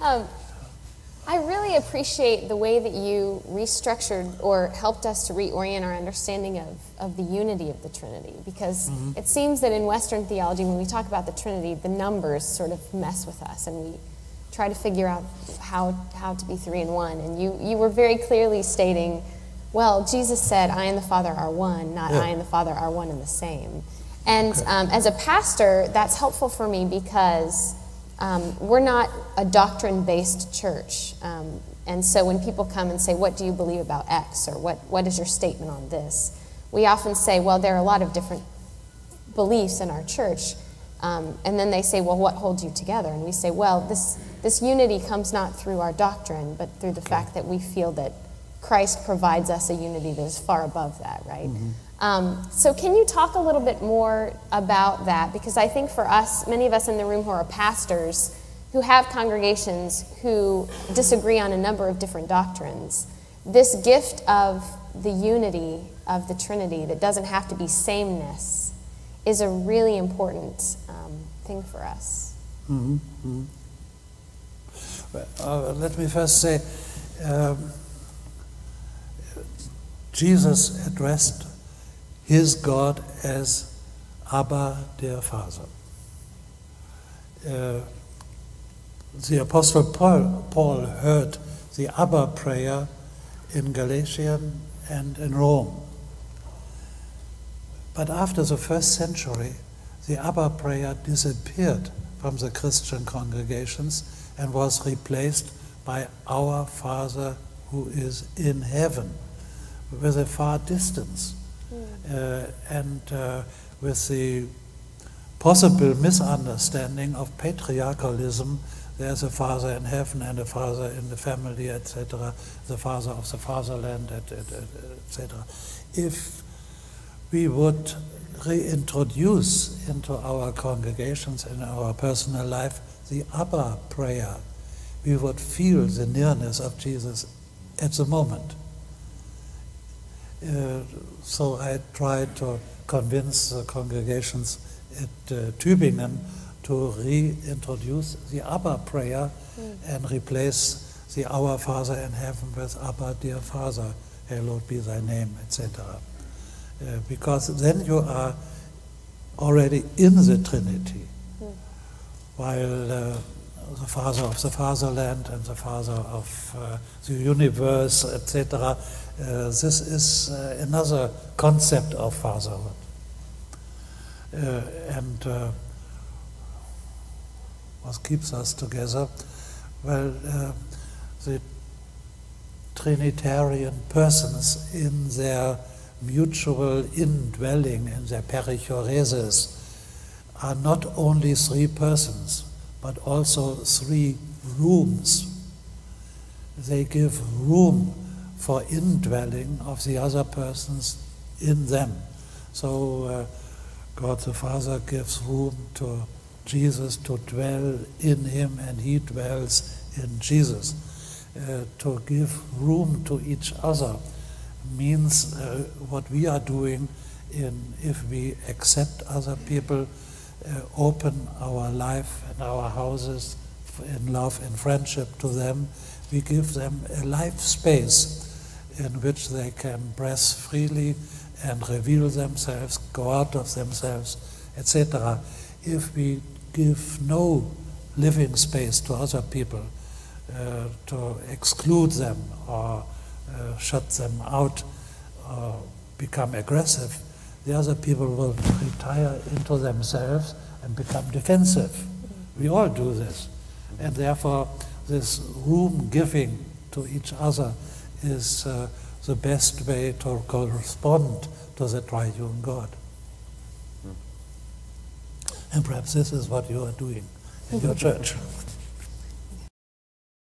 Um, I really appreciate the way that you restructured or helped us to reorient our understanding of, of the unity of the Trinity. Because mm-hmm. it seems that in Western theology, when we talk about the Trinity, the numbers sort of mess with us and we try to figure out how, how to be three in one. And you, you were very clearly stating, well, Jesus said, I and the Father are one, not yeah. I and the Father are one and the same. And okay. um, as a pastor, that's helpful for me because um, we're not a doctrine based church. Um, and so when people come and say, What do you believe about X? or What, what is your statement on this? we often say, Well, there are a lot of different beliefs in our church. Um, and then they say, Well, what holds you together? And we say, Well, this, this unity comes not through our doctrine, but through the fact that we feel that Christ provides us a unity that is far above that, right? Mm-hmm. Um, so, can you talk a little bit more about that? Because I think for us, many of us in the room who are pastors, who have congregations who disagree on a number of different doctrines, this gift of the unity of the Trinity that doesn't have to be sameness is a really important um, thing for us. Mm-hmm. Mm-hmm. Well, uh, let me first say um, Jesus addressed his God as Abba, der Father. Uh, the Apostle Paul, Paul heard the Abba prayer in Galatian and in Rome. But after the first century, the Abba prayer disappeared from the Christian congregations and was replaced by Our Father who is in heaven, with a far distance. Uh, and uh, with the possible misunderstanding of patriarchalism there's a father in heaven and a father in the family, etc., the father of the fatherland, etc. If we would reintroduce into our congregations and our personal life the Abba prayer, we would feel the nearness of Jesus at the moment. Uh, so I tried to convince the congregations at uh, Tübingen to reintroduce the Abba prayer mm. and replace the Our Father in heaven with Abba, dear Father, hallowed be thy name, etc. Uh, because then you are already in the Trinity, mm. while uh, Father of the Fatherland and the Father of uh, the universe, etc. Uh, this is uh, another concept of fatherhood. Uh, and uh, what keeps us together? Well, uh, the Trinitarian persons in their mutual indwelling, in their perichoresis, are not only three persons, but also three rooms. They give room for indwelling of the other persons in them. So uh, God the Father gives room to Jesus to dwell in him and he dwells in Jesus. Uh, to give room to each other means uh, what we are doing in if we accept other people, open our life and our houses in love and friendship to them, we give them a life space in which they can breathe freely and reveal themselves, go out of themselves, etc. If we give no living space to other people, uh, to exclude them or uh, shut them out or become aggressive, the other people will retire into themselves and become defensive. We all do this. And therefore, this room giving to each other is uh, the best way to correspond to the triune God. And perhaps this is what you are doing in your church.